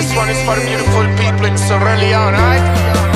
This one is for the beautiful people in Sierra Leone, right?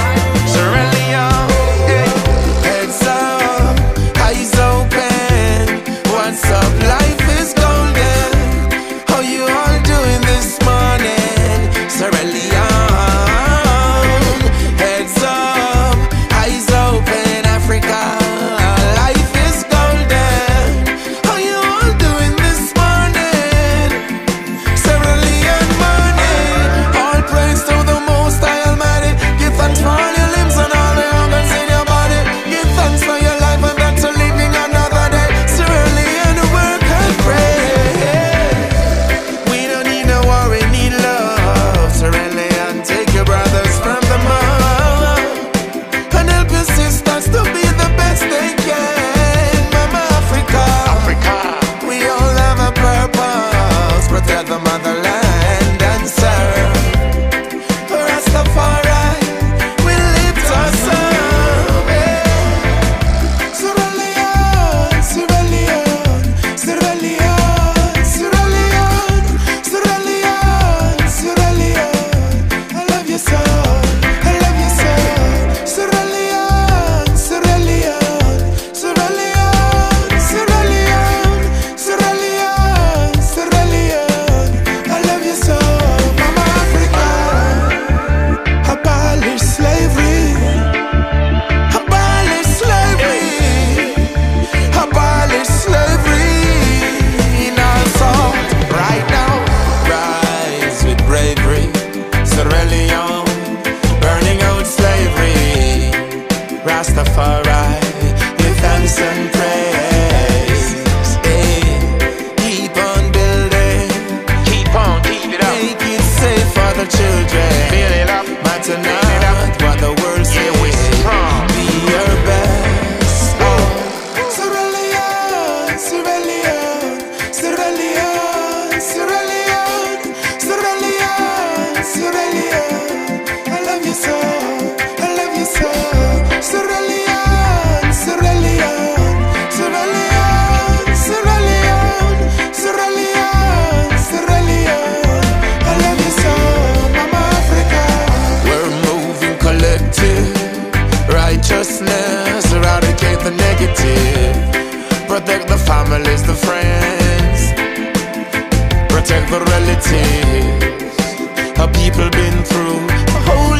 the mother yourself alright with handsome prayer. protected. Protect the families, the friends. Protect the relatives. Our people been through a whole